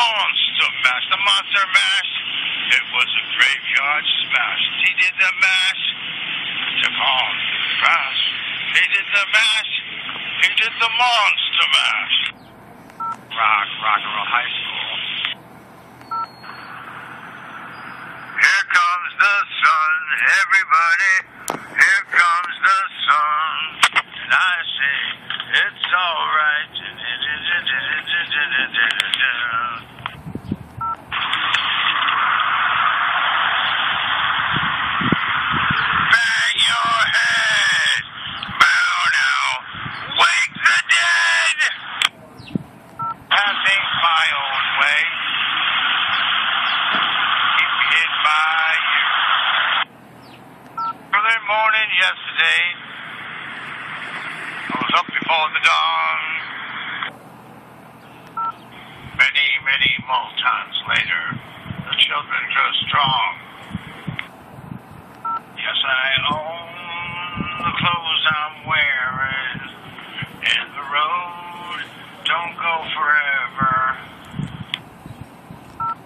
monster mash, the monster mash. It was a graveyard smash. He did the mash. Took on crash. He did the mash. He did the monster mash. Rock, rock and roll high school. Here comes the sun, everybody. My own way. Keep hid by you. Early morning yesterday, I was up before the dawn. Many, many more times later,